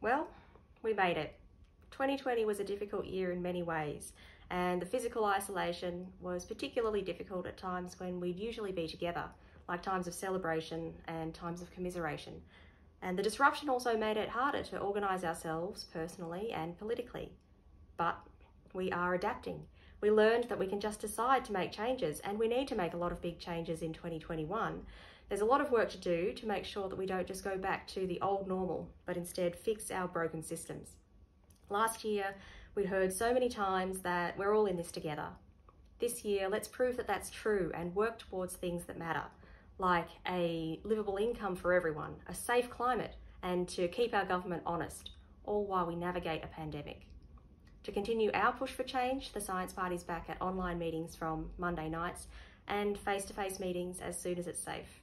Well, we made it. 2020 was a difficult year in many ways, and the physical isolation was particularly difficult at times when we'd usually be together, like times of celebration and times of commiseration. And the disruption also made it harder to organise ourselves personally and politically. But we are adapting. We learned that we can just decide to make changes, and we need to make a lot of big changes in 2021. There's a lot of work to do to make sure that we don't just go back to the old normal, but instead fix our broken systems. Last year, we heard so many times that we're all in this together. This year, let's prove that that's true and work towards things that matter, like a livable income for everyone, a safe climate, and to keep our government honest, all while we navigate a pandemic. To continue our push for change, the Science Party's back at online meetings from Monday nights and face-to-face -face meetings as soon as it's safe.